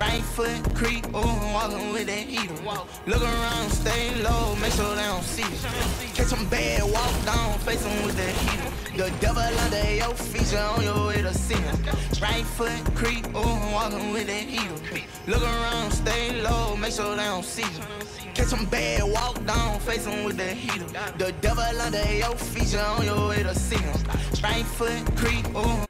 Right foot creep, oh, walking with that heater. Look around, stay low, make sure they don't see you. Catch them bad, walk down, face them with that heater. The devil under your feet, you on your way to see him. Right foot creep, oh, walking with that heater. Look around, stay low, make sure they don't see you. Catch them bad, walk down, face them with that heater. The devil under your feet, you on your way to see him. Right foot creep, oh,